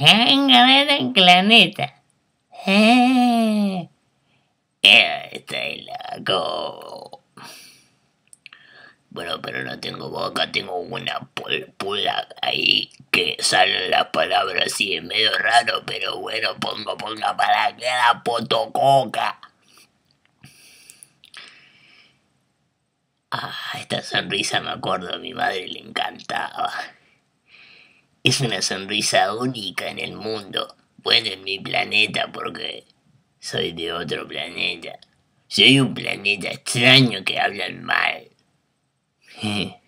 en planeta. Eh. Estoy loco. Bueno, pero no tengo boca, tengo una pulpula ahí que salen las palabras así, es medio raro, pero bueno, pongo, ponga para que la potococa. Ah, esta sonrisa me acuerdo, a mi madre le encantaba. Es una sonrisa única en el mundo, bueno, en mi planeta, porque soy de otro planeta. Soy un planeta extraño que hablan mal.